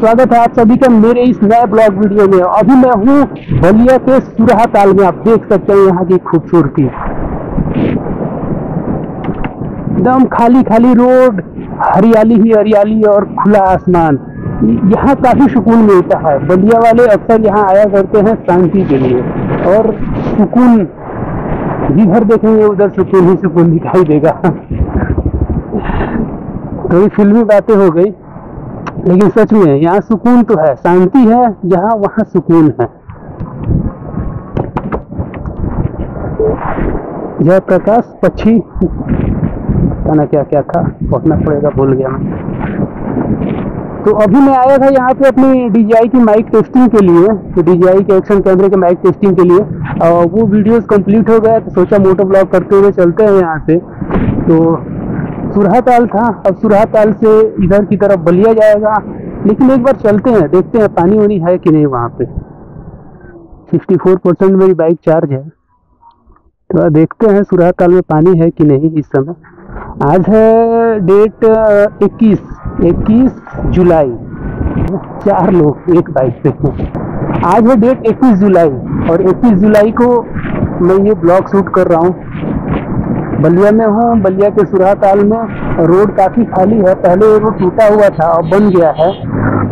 स्वागत है आप सभी का मेरे इस नए ब्लॉग वीडियो में। अभी मैं हूँ बलिया के सुरहा ताल में। आप देख सकते हैं यहाँ की खूबसूरती। एकदम खाली खाली रोड, हरियाली ही हरियाली और खुला आसमान। यहाँ काफ़ी सुकून मिलता है। बलिया वाले अक्सर यहाँ आया करते हैं शांति के लिए। और सुकून जिधर देखेंगे, उधर सुकून ही सुकून दिखाई देगा। थोड़ी फिल्मी बातें हो गई? लेकिन सच में यहाँ सुकून तो है, शांति है, जहाँ वहाँ सुकून है। जयप्रकाश, पक्षी। पता ना क्या क्या था पढ़ना पड़ेगा, भूल गया मैं। तो अभी मैं आया था यहाँ पे अपनी DJI की माइक टेस्टिंग के लिए तो DJI के एक्शन कैमरे के माइक टेस्टिंग के लिए, और वो वीडियोस कंप्लीट हो गया तो सोचा मोटो ब्लॉग करते हुए चलते हैं यहाँ से। तो सुरहा ताल था, अब सुरहा ताल से इधर की तरफ़ बलिया जाएगा। लेकिन एक बार चलते हैं, देखते हैं पानी वानी है कि नहीं वहाँ पे। 64 परसेंट मेरी बाइक चार्ज है। तो देखते हैं सुरहा ताल में पानी है कि नहीं इस समय। आज है डेट इक्कीस इक्कीस जुलाई। चार लोग एक बाइक पे आज है डेट 21 जुलाई और 21 जुलाई को मैं ये ब्लॉग शूट कर रहा हूँ। बलिया में हूँ, बलिया के सुरहा ताल में। रोड काफ़ी खाली है, पहले रोड टूटा हुआ था, अब बन गया है।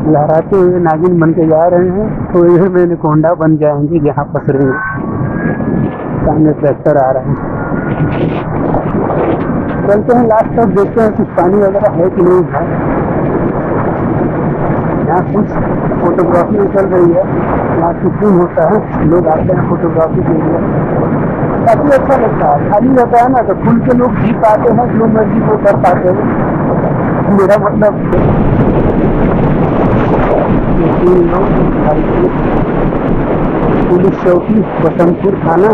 लहराते हुए नागिन बन के जा रहे हैं तो ये में कोंडा बन जाएँगे जहाँ पसरेंगे सामने ट्रैक्टर आ रहा है। चलते हैं लास्ट तक देखते हैं कुछ पानी वगैरह है कि नहीं है। यहाँ कुछ फोटोग्राफी चल रही है। यहाँ सुकून होता है, लोग आते हैं फोटोग्राफी के लिए। काफ़ी अच्छा लगता है। खाली रहता है ना तो खुल के लोग जी पाते हैं, जो मर्ज़ी वो कर पाते हैं। मेरा मतलब पुलिस चौकी, बसंतपुर थाना,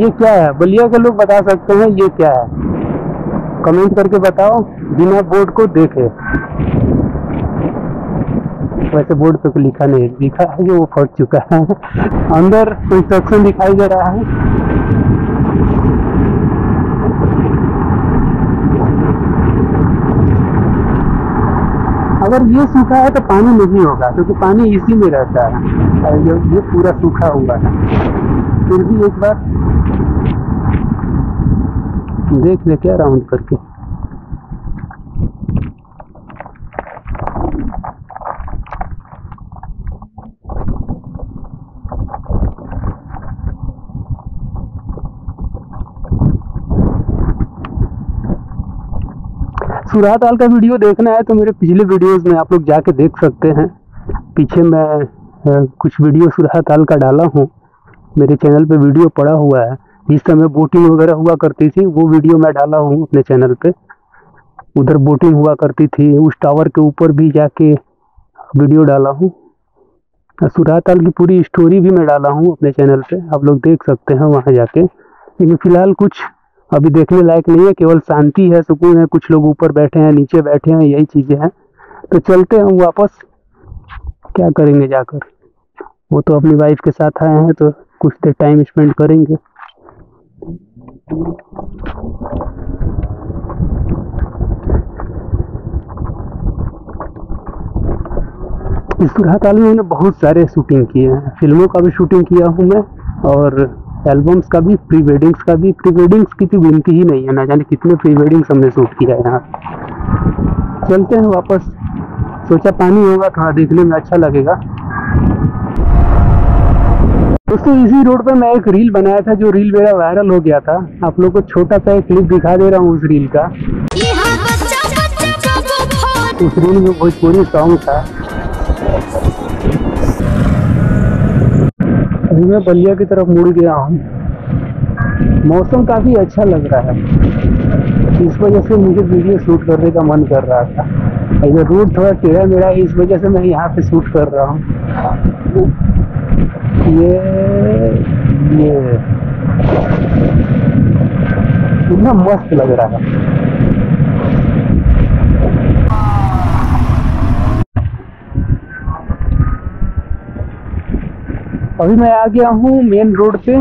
ये क्या है? बलिया के लोग बता सकते हैं, ये क्या है? कमेंट करके बताओ। बिना बोर्ड को देखे। वैसे बोर्ड पे तो लिखा नहीं लिखा है कि वो फट चुका है। अंदर इंस्ट्रक्शन दिखाई दे रहा है। अगर ये सूखा है तो पानी नहीं होगा क्योंकि पानी इसी में रहता है। ये, ये पूरा सूखा हुआ है। फिर भी एक बार देख ले क्या राउंड करके। सुराताल का वीडियो देखना है तो मेरे पिछले वीडियोस में आप लोग जाके देख सकते हैं। पीछे मैं कुछ वीडियो सुराताल का डाला हूँ। मेरे चैनल पे वीडियो पड़ा हुआ है। जिस समय बोटिंग वगैरह हुआ करती थी, वो वीडियो मैं डाला हूँ अपने चैनल पे। उधर बोटिंग हुआ करती थी, उस टावर के ऊपर भी जाके वीडियो डाला हूँ। सुराताल की पूरी स्टोरी भी मैं डाला हूँ अपने चैनल पे। आप लोग देख सकते हैं वहाँ जाके। लेकिन फ़िलहाल कुछ अभी देखने लायक नहीं है, केवल शांति है, सुकून है, कुछ लोग ऊपर बैठे हैं, नीचे बैठे हैं, यही चीज़ें हैं। तो चलते हैं वापस। क्या करेंगे जाकर? वो तो अपनी वाइफ के साथ आए हैं तो कुछ देर टाइम स्पेंड करेंगे। इस ताल में मैंने बहुत सारे शूटिंग किए हैं। फ़िल्मों का भी शूटिंग किया हूँ मैं, और एल्बम्स का भी प्री वेडिंग्स का भी प्री वेडिंग्स की तो गिनती ही नहीं है ना जाने कितने प्री वेडिंग्स हमने शूट किया है यहाँ चलते हैं वापस सोचा पानी होगा थोड़ा देखने में अच्छा लगेगा दोस्तों इसी रोड पर मैं एक रील बनाया था जो रील मेरा वायरल हो गया था आप लोग को छोटा सा एक क्लिप दिखा दे रहा हूँ उस रील का उस रील में भोजपुरी सॉन्ग था अभी मैं बलिया की तरफ़ मुड़ गया हूँ। मौसम काफ़ी अच्छा लग रहा है। इस वजह से मुझे वीडियो शूट करने का मन कर रहा था। इधर रोड थोड़ा टेढ़ा मेरा है, इस वजह से मैं यहाँ पे शूट कर रहा हूँ। ये ये कितना मस्त लग रहा है। अभी मैं आ गया हूँ मेन रोड पे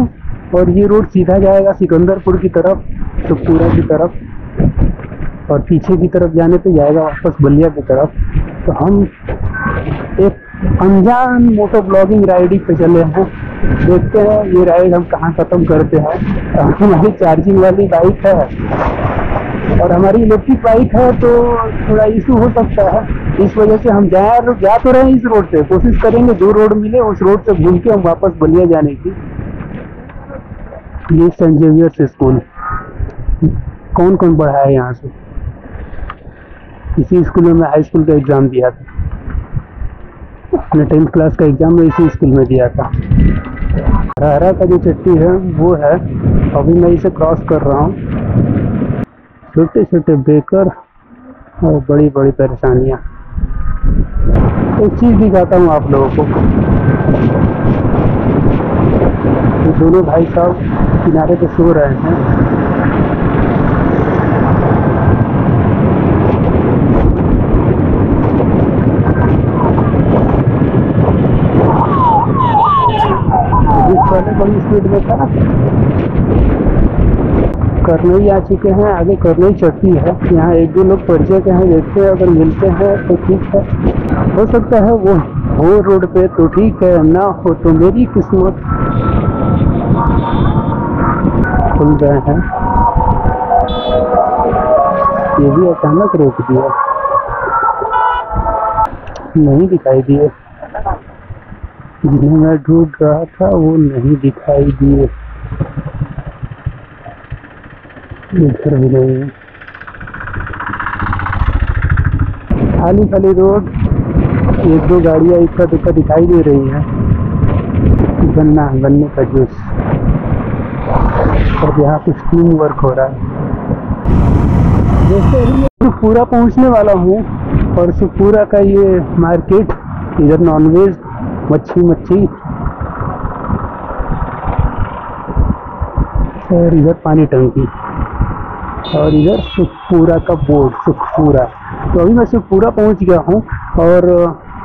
और ये रोड सीधा जाएगा सिकंदरपुर की तरफ़, सुखपुरा की तरफ़ और पीछे की तरफ़ जाने पे जाएगा वापस बलिया की तरफ़। तो हम एक अनजान मोटो ब्लॉगिंग राइडिंग पे चले हैं। देखते हैं ये राइड हम कहाँ खत्म करते हैं। हमारी चार्जिंग वाली बाइक है और हमारी इलेक्ट्रिक बाइक है तो थोड़ा इशू हो सकता है। इस वजह से हम जा जा तो रहे इस रोड से। कोशिश करेंगे जो रोड मिले उस रोड से घूम के हम वापस बलिया जाने की। ये सेंट जेवियर्स स्कूल कौन कौन पढ़ा है यहाँ से? इसी स्कूल में मैं हाई स्कूल का एग्ज़ाम दिया था। अपने टेंथ क्लास का एग्ज़ाम मैं इसी स्कूल में दिया था। हरा का जो चट्टी है, वो है। अभी मैं इसे क्रॉस कर रहा हूँ। छोटे छोटे बेकर और बड़ी बड़ी परेशानियाँ। एक चीज़ दिखाता हूँ आप लोगों को। दोनों भाई साहब किनारे पे सो रहे हैं जिस वाले बड़ी स्पीड में था करनई आ चुके हैं, आगे करनई चट्टी है। यहाँ एक दो लोग परिचय के हैं, देखते हैं, अगर मिलते हैं तो ठीक है। हो सकता है वो हो रोड पे तो ठीक है, ना हो तो मेरी किस्मत। खुल गए हैं। ये भी अचानक रोक दिया। नहीं दिखाई दिए। जिन्हें मैं ढूंढ रहा था वो नहीं दिखाई दिए। है खाली खाली रोड, एक दो गाड़ियाँ इक्का दुक्का दिखाई दे रही है। गन्ना, गन्ने का जूस। और यहाँ कुछ टीम वर्क हो रहा है। जैसे अभी मैं सुखपुरा पहुँचने वाला हूँ, और सुखपुरा का ये मार्केट इधर नॉनवेज मच्छी मच्छी। और इधर पानी टंकी। और इधर सुखपुरा का बोर्ड, सुखपुरा। तो अभी मैं सुखपुरा पहुँच गया हूँ और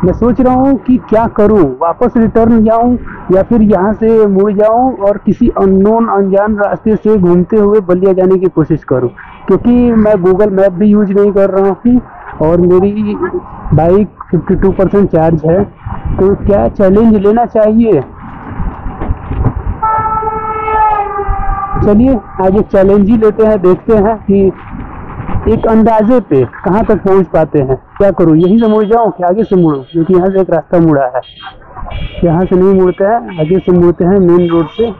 मैं सोच रहा हूँ कि क्या करूँ? वापस रिटर्न जाऊँ या फिर यहाँ से मुड़ जाऊँ और किसी अननोन अनजान रास्ते से घूमते हुए बलिया जाने की कोशिश करूँ? क्योंकि मैं गूगल मैप भी यूज़ नहीं कर रहा हूँ और मेरी बाइक 52 परसेंट चार्ज है। तो क्या चैलेंज लेना चाहिए? चलिए, आज एक चैलेंज ही लेते हैं, देखते हैं कि एक अंदाजे पे कहाँ तक पहुँच पाते हैं। क्या करूँ? यहीं से मुड़ जाऊँ कि आगे से मुड़ूँ? क्योंकि यहाँ से एक रास्ता मुड़ा है। यहाँ से नहीं मुड़ते हैं, आगे से मुड़ते हैं मेन रोड से।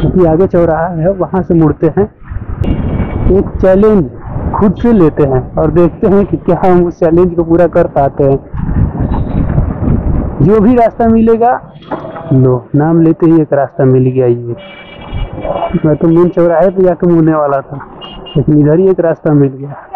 क्योंकि आगे चौराहा है, वहाँ से मुड़ते हैं। एक चैलेंज खुद से लेते हैं और देखते हैं कि क्या हम उस चैलेंज को पूरा कर पाते हैं। जो भी रास्ता मिलेगा, लो, नाम लेते ही एक रास्ता मिल गया ये। मैं तो मेन चौराहे पे जाकर मुड़ने वाला था, लेकिन इधर ही एक रास्ता मिल गया।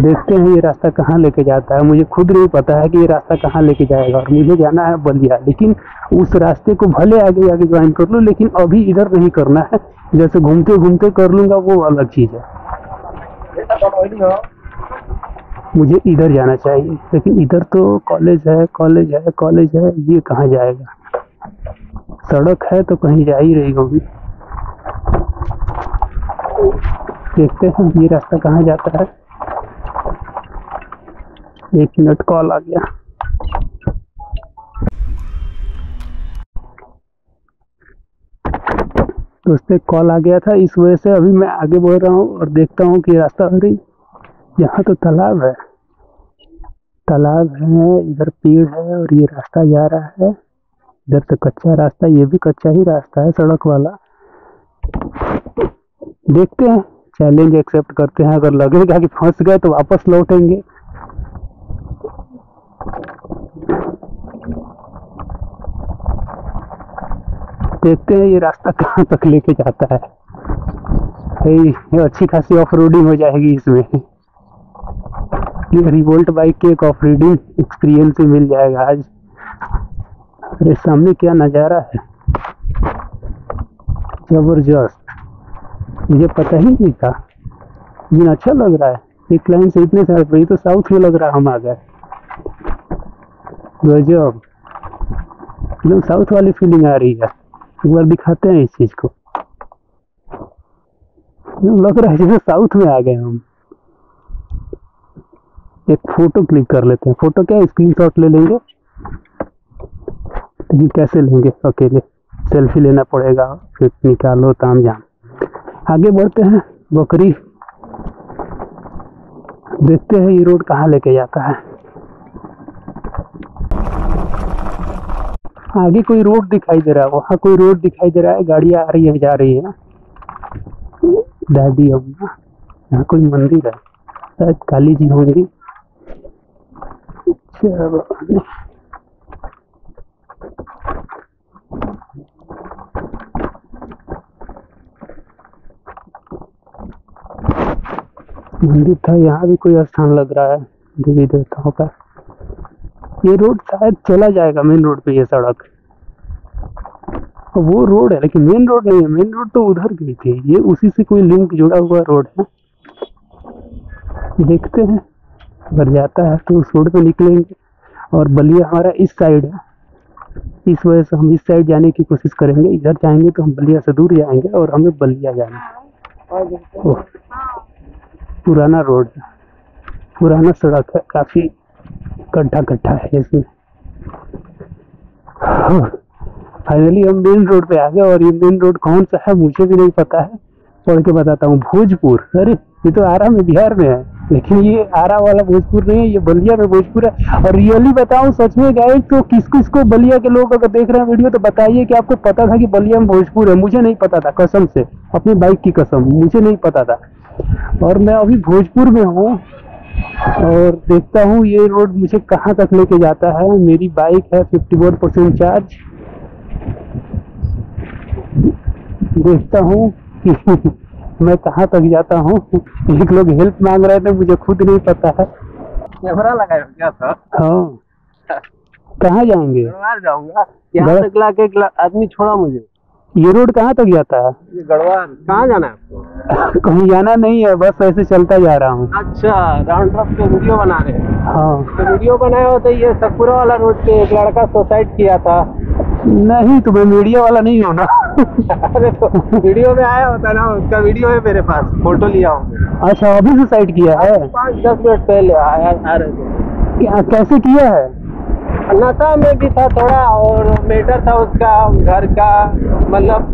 देखते हैं ये रास्ता कहाँ लेके जाता है। मुझे खुद नहीं पता है कि ये रास्ता कहाँ लेके जाएगा और मुझे जाना है बलिया, लेकिन उस रास्ते को भले आगे आगे ज्वाइन कर लूँ, लेकिन अभी इधर नहीं करना है। जैसे घूमते घूमते कर लूँगा, वो अलग चीज़ है। मुझे इधर जाना चाहिए, लेकिन इधर तो कॉलेज है कॉलेज है कॉलेज है, ये कहाँ जाएगा? सड़क है तो कहीं जा ही रही होगी। देखते हैं ये रास्ता कहाँ जाता है। एक मिनट कॉल आ गया। दोस्तों कॉल आ गया था, इस वजह से अभी मैं आगे बढ़ रहा हूँ और देखता हूँ कि रास्ता अरे यहाँ तो तालाब है। तालाब है, इधर पेड़ है और ये रास्ता जा रहा है। इधर से कच्चा रास्ता, ये भी कच्चा ही रास्ता है, सड़क वाला। देखते हैं चैलेंज एक्सेप्ट करते हैं, अगर लगेगा कि फंस गए तो वापस लौटेंगे। देखते हैं ये रास्ता कहाँ तक लेके जाता है। ये अच्छी खासी ऑफ़ रोडिंग हो जाएगी इसमें। ये रिवोल्ट बाइक के एक ऑफ़ रोडिंग एक्सपीरियंस भी मिल जाएगा आज। अरे, सामने क्या नज़ारा है। ज़बरदस्त। मुझे पता ही नहीं था। लेकिन अच्छा लग रहा है। एक लाइन से इतने सारे ये तो साउथ में लग रहा है हम आ गए गजब एकदम साउथ वाली फीलिंग आ रही है। एक बार दिखाते हैं इस चीज़ को। लग रहा है जैसे साउथ में आ गए हम। एक फ़ोटो क्लिक कर लेते हैं। फ़ोटो क्या स्क्रीन शॉट ले लेंगे। लेकिन कैसे लेंगे? अकेले। सेल्फी लेना पड़ेगा। फिर निकालो, ताम जाम आगे बढ़ते हैं, बकरी। देखते हैं ये रोड कहाँ लेके जाता है। आगे कोई रोड दिखाई दे रहा है, वहाँ कोई रोड दिखाई दे रहा है गाड़ी आ रही है, जा रही है। दादी अम्मा यहाँ कोई मंदिर है, शायद काली जी होंगी। चलो। मंदिर था, यहाँ भी कोई स्थान लग रहा है देवी देवताओं का। ये रोड शायद चला जाएगा मेन रोड पे ये सड़क। वो रोड है, लेकिन मेन रोड नहीं है मेन रोड तो उधर गई थी। ये उसी से कोई लिंक जुड़ा हुआ रोड है। देखते हैं, अगर जाता है तो उस रोड पे निकलेंगे। और बलिया हमारा इस साइड है। इस वजह से हम इस साइड जाने की कोशिश करेंगे। इधर जाएँगे तो हम बलिया से दूर जाएँगे और हमें बलिया जाना। है पुराना रोड, पुराना सड़क है, काफ़ी गड्ढा गड्ढा है इसमें। फाइनली हम मेन रोड पे आ गए और ये मेन रोड कौन सा है मुझे भी नहीं पता है। पढ़ के बताता हूँ, भोजपुर। अरे, ये तो आरा में, बिहार में है। लेकिन ये आरा वाला भोजपुर नहीं है, ये बलिया में भोजपुर है। और रियली बताऊँ, सच में गए तो किस किस को बलिया के लोग अगर देख रहे हैं वीडियो तो बताइए कि आपको पता था कि बलिया में भोजपुर है। मुझे नहीं पता था, कसम से। अपनी बाइक की कसम, मुझे नहीं पता था। और मैं अभी भोजपुर में हूँ और देखता हूँ ये रोड मुझे कहाँ तक लेके जाता है। मेरी बाइक है फिफ्टी वन परसेंट चार्ज देखता हूँ कि मैं कहाँ तक जाता हूँ। एक लोग हेल्प मांग रहे थे मुझे खुद नहीं पता है। कैमरा लगाए क्या सर? हाँ। कहाँ जाएँगे? जाऊँगा। यहाँ तक लाके आदमी छोड़ा मुझे। ये रोड कहाँ तक जाता है? ये गढ़वाल। कहाँ जाना है आपको? कहीं जाना नहीं है बस ऐसे चलता जा रहा हूँ। अच्छा राउंड ट्रप पे वीडियो बना रहे हैं। हाँ। तो वीडियो बनाया हो तो ये सतपुरा वाला रोड पे एक लड़का सुसाइड किया था। नहीं तुम्हें मीडिया वाला नहीं हूँ ना। अरे तो वीडियो में आया होता ना उसका वीडियो है मेरे पास फ़ोटो लिया हूँ अच्छा अभी सुसाइड किया है? पाँच दस मिनट पहले आया आ रहे थे। कैसे किया है? नशा में भी था थोड़ा और मैटर था उसका घर का मतलब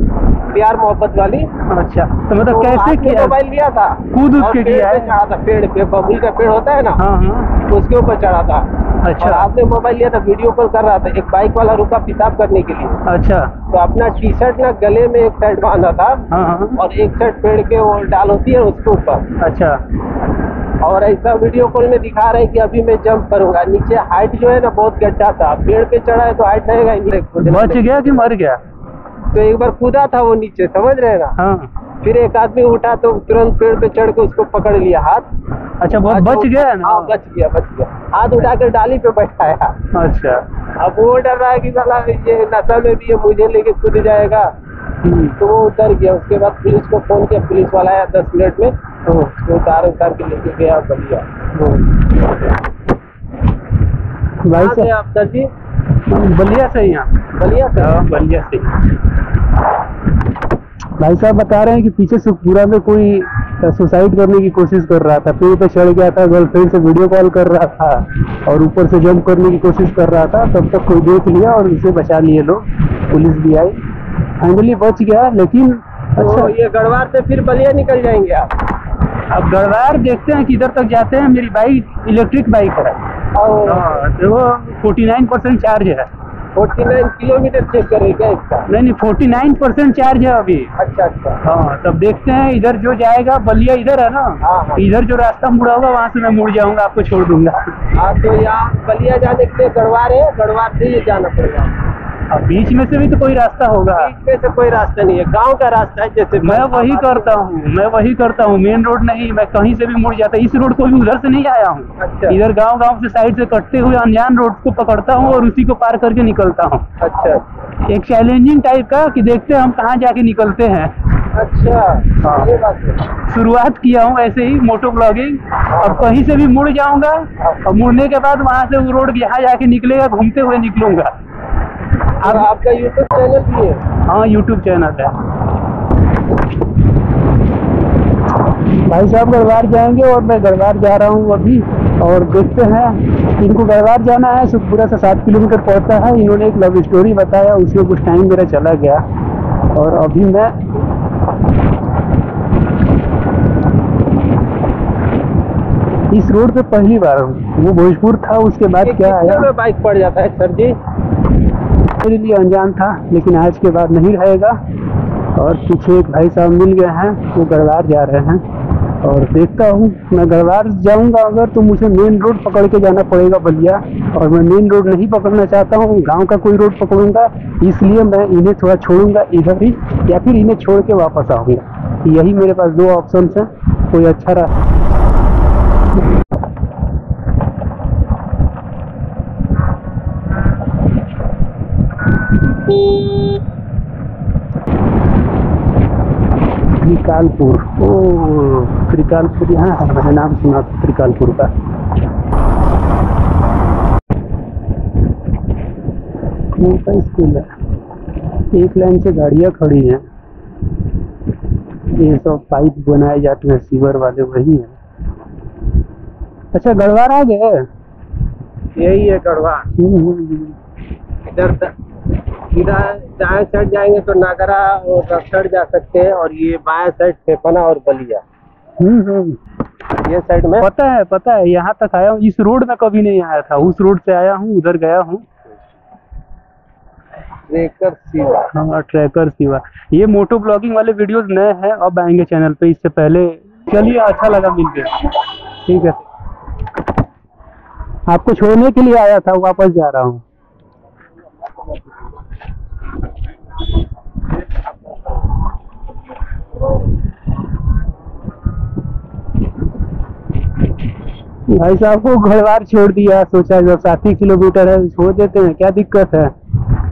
प्यार मोहब्बत वाली। अच्छा तो मतलब तो कैसे किया? मोबाइल लिया था। कूद उसके किया है? चढ़ा था पेड़ पे बबुल का पेड़ होता है ना हाँ हाँ। उसके ऊपर चढ़ा था। अच्छा। आपने मोबाइल लिया था वीडियो कॉल कर रहा था एक बाइक वाला रुका पेशाब करने के लिए। अच्छा। तो अपना टी शर्ट ना गले में एक साइड बांधा था हाँ हाँ। और एक साइड पेड़ के वो डाल होती है उसके ऊपर। अच्छा। और ऐसा वीडियो कॉल में दिखा रहे हैं कि अभी मैं जंप करूँगा। नीचे हाइट जो है ना बहुत गड्ढा था। पेड़ पे चढ़ा है तो हाइट रहेगा ही बच गया कि मर गया? तो एक बार कूदा था वो नीचे समझ रहे ना? हाँ। फिर एक आदमी उठा तो तुरंत पेड़ पे चढ़ के उसको पकड़ लिया हाथ। अच्छा बहुत बच गया है ना? हाँ बच गया बच गया। हाथ उठा कर डाली पे बैठाया। अच्छा। अब वो डर रहा है कि साला ये नशा में भी है मुझे लेके कूद जाएगा। तो वो डर गया। उसके बाद पुलिस को फ़ोन किया। पुलिस वाला आया दस मिनट में। तो उतार उतार के लेके गया बलिया ओ। भाई से साहब। आप सर जी? बलिया से ही यहाँ। बलिया से? हाँ बलिया से। भाई साहब बता रहे हैं कि पीछे सुखपुरा में कोई सुसाइड करने की कोशिश कर रहा था। पेड़ पे चढ़ गया था गर्लफ्रेंड से वीडियो कॉल कर रहा था और ऊपर से जंप करने की कोशिश कर रहा था। तब तक कोई देख लिया और उसे बचा लिए लोग। पुलिस भी आई। फाइनली बच गया लेकिन तो अच्छा। ये गढ़वार से फिर बलिया निकल जाएँगे आप? अब गढ़वार देखते हैं किधर तक जाते हैं मेरी बाइक इलेक्ट्रिक बाइक है। और हाँ, तो वो 49 परसेंट चार्ज है। फोर्टी नाइन किलोमीटर चेक करें क्या इसका? नहीं नहीं 49 परसेंट चार्ज है अभी। अच्छा अच्छा। हाँ तब देखते हैं इधर जो जाएगा बलिया इधर है ना? हाँ, हाँ। इधर जो रास्ता मुड़ा होगा वहाँ से मैं मुड़ जाऊँगा आपको छोड़ दूँगा। हाँ तो यहाँ बलिया जाने के लिए गढ़वार है गढ़वार से ही जाना पड़ेगा। बीच में से भी तो कोई रास्ता होगा। बीच में से कोई रास्ता नहीं है गाँव का रास्ता है जैसे मैं वही करता हूँ मैं वही करता हूँ मेन रोड नहीं मैं कहीं से भी मुड़ जाता इस रोड को भी उधर से नहीं आया हूँ। अच्छा। इधर गाँव गाँव से साइड से कटते हुए अनजान रोड को पकड़ता हूँ और उसी को पार करके निकलता हूँ। अच्छा। एक चैलेंजिंग टाइप का कि देखते हम कहाँ जाके निकलते हैं। अच्छा हाँ। है। शुरुआत किया हूँ ऐसे ही मोटो ब्लॉगिंग अब कहीं से भी मुड़ जाऊँगा और मुड़ने के बाद वहाँ से वो रोड यहाँ जाके निकलेगा घूमते हुए निकलूँगा। और आपका यूट्यूब चैनल भी है? हाँ यूट्यूब चैनल है। भाई साहब गढ़वार जाएँगे और मैं गढ़वार जा रहा हूँ अभी और देखते हैं। इनको गढ़वार जाना है सुखपुरा से सात किलोमीटर पड़ता है। इन्होंने एक लव स्टोरी बताया उसमें कुछ टाइम मेरा चला गया। और अभी मैं इस रोड पे पहली बार हूँ वो भोजपुर था उसके बाद क्या आया? बाइक पड़ जाता है सर जी? मेरे लिए अनजान था, लेकिन आज के बाद नहीं रहेगा। और पीछे एक भाई साहब मिल गए हैं, वो गढ़वार जा रहे हैं। और देखता हूँ, मैं गढ़वार जाऊँगा अगर तो मुझे मेन रोड पकड़ के जाना पड़ेगा बलिया और मैं मेन रोड नहीं पकड़ना चाहता हूँ, गाँव का कोई रोड पकड़ूँगा, इसलिए मैं इन्हें थोड़ा छोड़ूँगा, इधर ही, या फिर इन्हें छोड़ के वापस आऊँगा। यही मेरे पास दो ऑप्शन हैं, कोई अच्छा रहा त्रिकालपुर। ओ त्रिकालपुर यहाँ है मैंने नाम सुना त्रिकालपुर का। स्कूल है? एक लाइन से गाड़ियाँ खड़ी हैं। ये सब पाइप बनाए जाते हैं सीवर वाले वही है। अच्छा गढ़वार आ गए? यही है गढ़वा हम्म, हम्म, हम्म। इधर इधर दाएँ साइड जाएँगे तो नागरा और रखड़ जा सकते हैं और ये बाएँ साइड फेपना और बलिया। हम्म, हम्म। ये साइड में? पता है पता है यहाँ तक आया हूँ। इस रोड में कभी नहीं आया था। उस रोड से आया हूँ उधर गया हूँ। ट्रेकर सीवा। हाँ ट्रैकर सिवा। ये मोटो ब्लॉगिंग वाले वीडियोस नए हैं अब आएँगे चैनल पे इससे पहले। चलिए अच्छा लगा मिलके। ठीक है। आपको छोड़ने के लिए आया था वापस जा रहा हूँ। भाई साहब को घरवार छोड़ दिया, सोचा जब सात ही किलोमीटर है, छोड़ देते हैं, क्या दिक्कत है?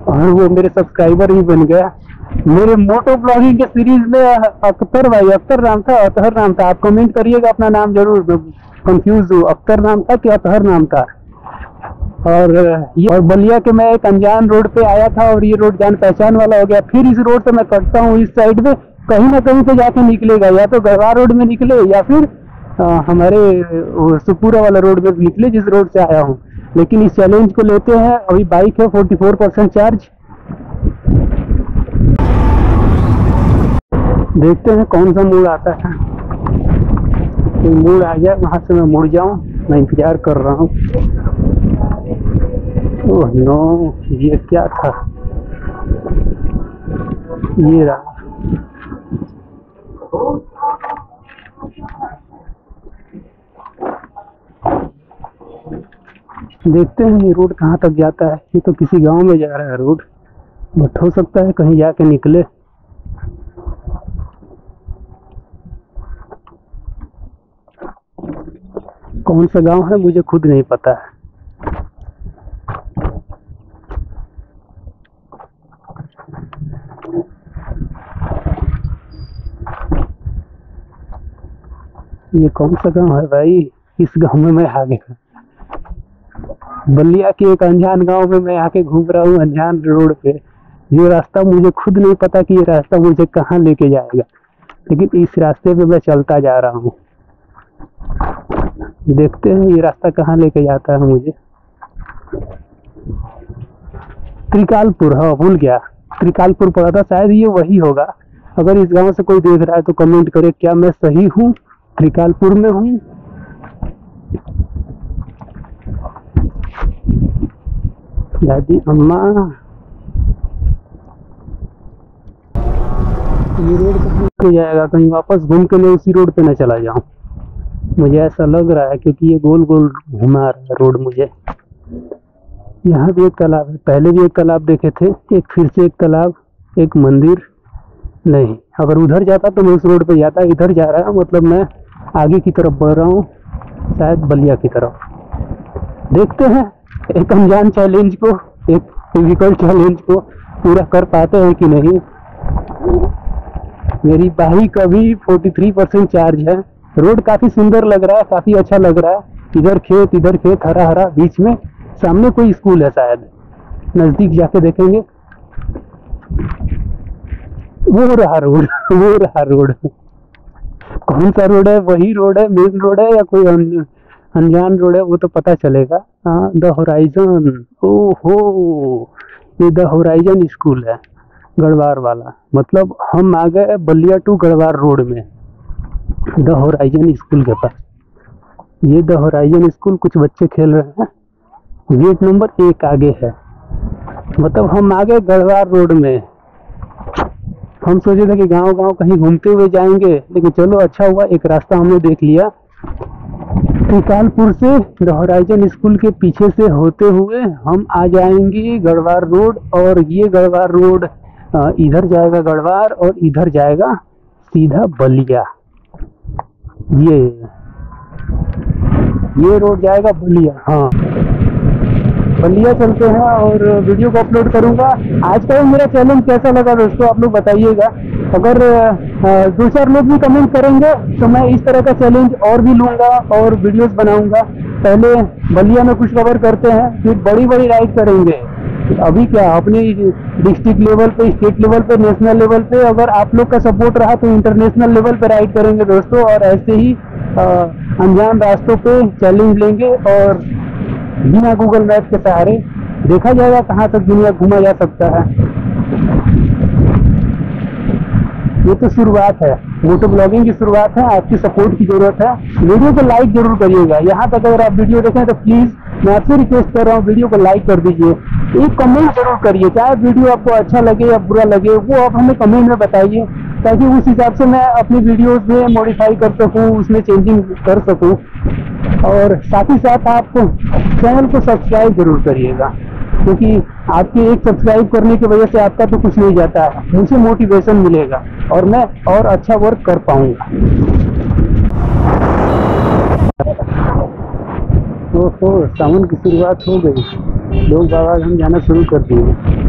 और वो मेरे सब्सक्राइबर भी बन गया। मेरे मोटो ब्लॉगिंग के सीरीज़ में अख्तर भाई, अख्तर नाम था, अतहर नाम था। आप कमेंट करिएगा, अपना नाम ज़रूर कंफ्यूज हूँ। अख्तर नाम था कि अतहर नाम था? और ये और बलिया के मैं एक अनजान रोड पे आया था और ये रोड जान पहचान वाला हो गया। फिर इस रोड से मैं कटता हूँ इस साइड में कहीं ना कहीं से जाके निकलेगा या तो गढ़वार रोड में निकले या फिर अ, हमारे सुपुरा वाला रोड में निकले जिस रोड से आया हूँ। लेकिन इस चैलेंज को लेते हैं अभी बाइक है 44 परसेंट चार्ज देखते हैं कौन सा मूड आता है। कोई मूड आ जाए वहाँ से मैं मुड़ जाऊँ मैं इंतज़ार कर रहा हूँ। ओह नो, ये क्या था? ये रहा। देखते हैं ये रोड कहाँ तक जाता है। ये तो किसी गाँव में जा रहा है रोड बट हो सकता है कहीं जाके निकले। कौन सा गाँव है मुझे खुद नहीं पता है। ये कौन सा गाँव है भाई? इस गाँव में मैं आ गया बलिया के एक अनजान गाँव में मैं आके घूम रहा हूँ, अनजान रोड पे। ये रास्ता मुझे खुद नहीं पता कि ये रास्ता मुझे कहाँ लेके जाएगा। लेकिन इस रास्ते पे मैं चलता जा रहा हूँ। देखते हैं ये रास्ता कहाँ लेके जाता है मुझे। त्रिकालपुर हाँ भूल गया। त्रिकालपुर पड़ा था, शायद ये वही होगा। अगर इस गाँव से कोई देख रहा है तो कमेंट करे, क्या मैं सही हूँ? त्रिकालपुर में हूँ। दादी, अम्मा। ये रोड पे जाएगा, कहीं वापस घूम के मैं उसी रोड पे ना चला जाऊँ। मुझे ऐसा लग रहा है क्योंकि ये गोल गोल घुमा रहा है रोड मुझे। यहाँ भी एक तालाब है, पहले भी एक तालाब देखे थे, एक फिर से एक तालाब, एक मंदिर। नहीं, अगर उधर जाता तो मैं उस रोड पे जाता, इधर जा रहा मतलब मैं आगे की तरफ़ बढ़ रहा हूँ, शायद बलिया की तरफ़। देखते हैं, एक अनजान चैलेंज को, एक फ़िज़िकल चैलेंज को पूरा कर पाते हैं कि नहीं। मेरी बाइक अभी 43 परसेंट चार्ज है। रोड काफ़ी सुंदर लग रहा है, काफ़ी अच्छा लग रहा है। इधर खेत इधर खेत हरा हरा बीच में सामने कोई स्कूल है शायद। नज़दीक जाके देखेंगे। वो रहा रोड, वो रहा रोड। कौन सा रोड है? वही रोड है मेन रोड है या कोई अनजान रोड है? वो तो पता चलेगा। हाँ द होराइजन ओहो, ये द होराइजन स्कूल है, गढ़वार वाला। मतलब हम आ गए बलिया टू गढ़वार रोड में द होराइजन स्कूल के पास। ये द होराइजन स्कूल कुछ बच्चे खेल रहे हैं। गेट नंबर एक आगे है। मतलब हम आ गए गढ़वार रोड में। हम सोचे थे कि गाँव गाँव कहीं घूमते हुए जाएँगे, लेकिन चलो अच्छा हुआ, एक रास्ता हमने देख लिया। त्रिकालपुर से द स्कूल के पीछे से होते हुए हम आ जाएँगे गढ़वार रोड, और ये गढ़वार रोड इधर जाएगा गढ़वार और इधर जाएगा सीधा बलिया। ये ये रोड जाएगा बलिया हाँ। बलिया चलते हैं और वीडियो को अपलोड करूँगा। आज का मेरा चैलेंज कैसा लगा दोस्तों, आप लोग बताइएगा। अगर दो चार लोग भी कमेंट करेंगे तो मैं इस तरह का चैलेंज और भी लूँगा और वीडियोस बनाऊँगा। पहले बलिया में कुछ कवर करते हैं, फिर बड़ी बड़ी राइड करेंगे। अभी क्या, अपने डिस्ट्रिक्ट लेवल पे स्टेट लेवल पे नेशनल लेवल पे अगर आप लोग का सपोर्ट रहा तो इंटरनेशनल लेवल पे राइड करेंगे दोस्तों। और ऐसे ही अनजान रास्तों पे चैलेंज लेंगे और बिना गूगल मैप के सहारे देखा जाएगा कहाँ तक दुनिया घूमा जा सकता है। ये तो शुरुआत है। मोटो ब्लॉगिंग की शुरुआत है। आपकी सपोर्ट की ज़रूरत है। वीडियो को लाइक ज़रूर करिएगा। यहाँ तक अगर आप वीडियो देखें तो प्लीज़ मैं आपसे रिक्वेस्ट कर रहा हूँ, वीडियो को लाइक कर दीजिए। एक कमेंट ज़रूर करिए। चाहे वीडियो आपको अच्छा लगे या बुरा लगे, वो आप हमें कमेंट में बताइए, ताकि उस हिसाब से मैं अपनी वीडियोस में मॉडिफाई कर सकूँ, उसमें चेंजिंग कर सकूँ। और साथ ही साथ आप चैनल को सब्सक्राइब ज़रूर करिएगा, क्योंकि आपके एक सब्सक्राइब करने की वजह से आपका तो कुछ नहीं जाता है मुझे मोटिवेशन मिलेगा और मैं और अच्छा वर्क कर पाऊँगा। ओहो सावन की शुरुआत हो गई। लोग बाबा हम जाना शुरू कर दिए।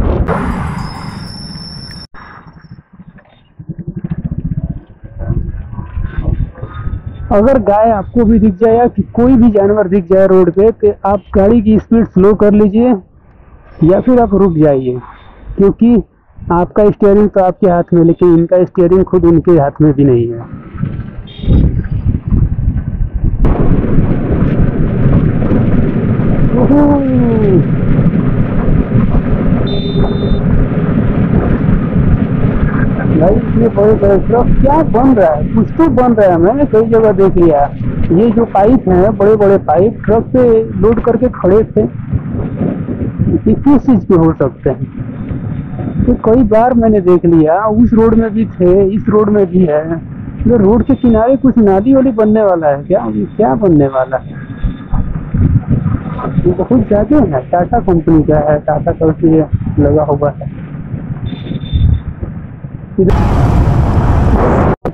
अगर गाय आपको भी दिख जाए या कि कोई भी जानवर दिख जाए रोड पे तो आप गाड़ी की स्पीड स्लो कर लीजिए या फिर आप रुक जाइए, क्योंकि आपका स्टीयरिंग तो आपके हाथ में लेकिन इनका स्टीयरिंग खुद उनके हाथ में भी नहीं है ओहो! भाई ट्रक क्या बन रहा है? कुछ तो बन रहा है, मैंने कई जगह देख लिया ये जो पाइप हैं बड़े बड़े पाइप, ट्रक से लोड करके खड़े थे। किस चीज़ के हो सकते हैं? तो कई बार मैंने देख लिया, उस रोड में भी थे, इस रोड में भी है। इधर रोड के किनारे कुछ नाली वाली बनने वाला है क्या? क्या बनने वाला है? ये बहुत ज़्यादा है, टाटा कंपनी का है, टाटा का उसमें लगा हुआ है।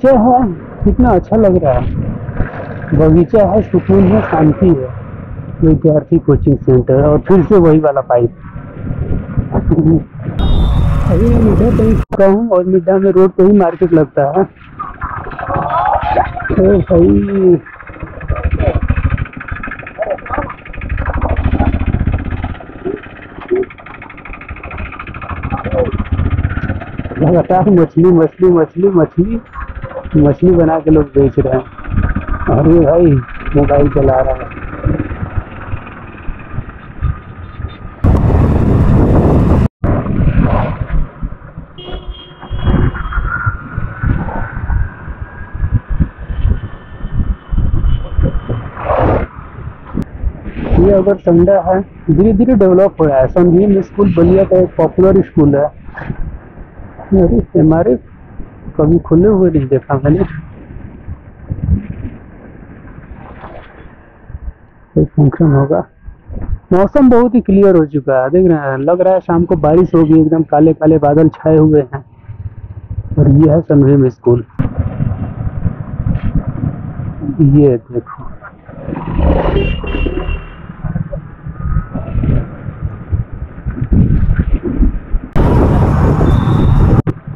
बगीचा है, कितना अच्छा लग रहा है। बगीचा है, सुकून है, शांति है। विद्यार्थी कोचिंग सेंटर और फिर से वही वाला पाइप। अभी मैं मिड्डा कहीं खड़ा हूँ और मिड्डा में रोड पे ही मार्केट लगता है। तो भाई। लगातार मछली मछली मछली मछली। मछली बना के लोग बेच रहे हैं। और ये भाई मोबाइल चला रहा है। ये अगर संडा है, धीरे धीरे डेवलप हो रहा है। संजीव स्कूल बलिया का एक पॉपुलर स्कूल है। अरे, हमारे कभी खुले हुए नहीं देखा मैंने। कोई फ़ंक्शन होगा। मौसम बहुत ही क्लियर हो चुका है, देख रहे हैं। लग रहा है शाम को बारिश होगी, एकदम काले काले बादल छाए हुए हैं। और ये है सनभीम स्कूल ये देखो।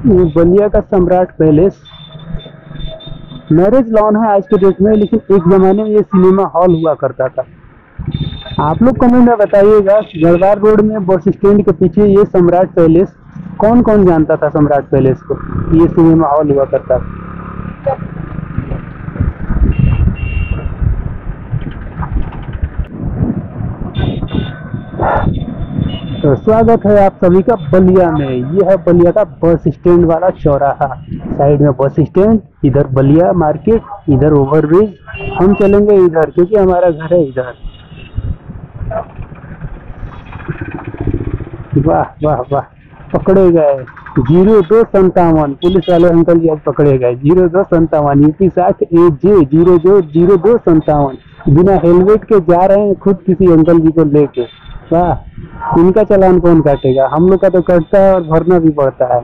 बलिया का सम्राट पैलेस। मैरिज लॉन है आज के डेट में, लेकिन एक जमाने में ये सिनेमा हॉल हुआ करता था। आप लोग कमेंट में बताइएगा गढ़वार रोड में बस स्टैंड के पीछे ये सम्राट पैलेस कौन कौन जानता था सम्राट पैलेस को ये सिनेमा हॉल हुआ करता था? तो स्वागत है आप सभी का बलिया में। ये है बलिया का बस स्टैंड वाला चौराहा। साइड में बस स्टैंड, इधर बलिया मार्केट, इधर ओवरब्रिज। हम चलेंगे इधर, क्योंकि हमारा घर है इधर। वाह वाह वाह। पकड़े गए। ज़ीरो दो संतावन पुलिस वाले अंकल जी आज पकड़े गए। ज़ीरो दो संतावन यूपी साठ ए जे, ज़ीरो दो ज़ीरो दो संतावन बिना हेलमेट के जा रहे हैं खुद किसी अंकल जी को लेके। वाह। इनका चालान कौन काटेगा? हम लोग का तो कटता है और भरना भी पड़ता है।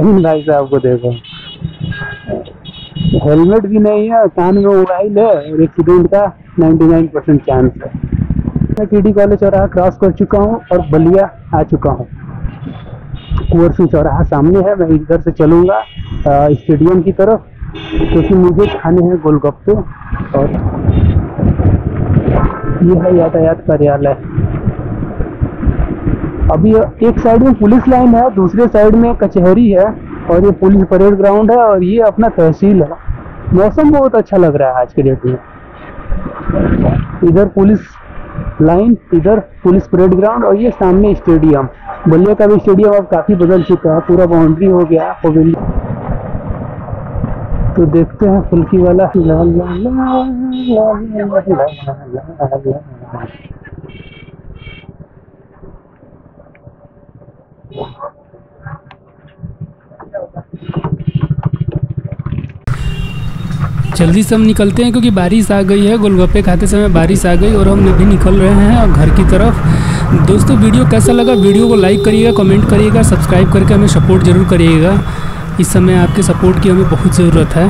इन भाई साहब को देखो। हेलमेट भी नहीं है कान में मोबाइल है और एक्सीडेंट का 99 परसेंट चांस है। मैं टी डी कॉलेज चौराहा क्रॉस कर चुका हूँ और बलिया आ चुका हूँ। कुंवर सिंह चौराहा सामने है, मैं इधर से चलूँगा स्टेडियम की तरफ़, क्योंकि मुझे खाने हैं गोलगप्पे और ये है यातायात कार्यालय। अभी एक साइड में पुलिस लाइन है, दूसरे साइड में कचहरी है और ये पुलिस परेड ग्राउंड है और ये अपना तहसील है। मौसम बहुत अच्छा लग रहा है आज के डेट में। इधर पुलिस लाइन, इधर पुलिस परेड ग्राउंड और ये सामने स्टेडियम। बलिया का भी स्टेडियम अब काफ़ी बदल चुका है, पूरा बाउंड्री हो गया तो देखते हैं फुल्की वाला। जल्दी से हम निकलते हैं क्योंकि बारिश आ गई है। गोलगप्पे खाते समय बारिश आ गई और हम भी निकल रहे हैं घर की तरफ़। दोस्तों, वीडियो कैसा लगा? वीडियो को लाइक करिएगा कमेंट करिएगा सब्सक्राइब करके हमें सपोर्ट ज़रूर करिएगा। इस समय आपके सपोर्ट की हमें बहुत ज़रूरत है।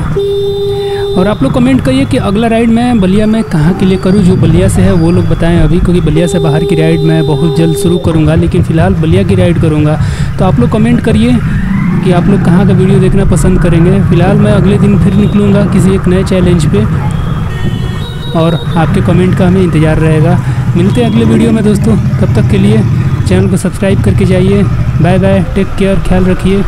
और आप लोग कमेंट करिए कि अगला राइड मैं बलिया में कहाँ के लिए करूँ? जो बलिया से है, वो लोग बताएँ अभी, क्योंकि बलिया से बाहर की राइड मैं बहुत जल्द शुरू करूँगा, लेकिन फ़िलहाल बलिया की राइड करूँगा। तो आप लोग कमेंट करिए कि आप लोग कहाँ का वीडियो देखना पसंद करेंगे। फ़िलहाल मैं अगले दिन फिर निकलूँगा किसी एक नए चैलेंज पर और आपके कमेंट का हमें इंतज़ार रहेगा। मिलते हैं अगले वीडियो में दोस्तों। तब तक के लिए चैनल को सब्सक्राइब करके जाइए। बाय बाय टेक केयर ख्याल रखिए।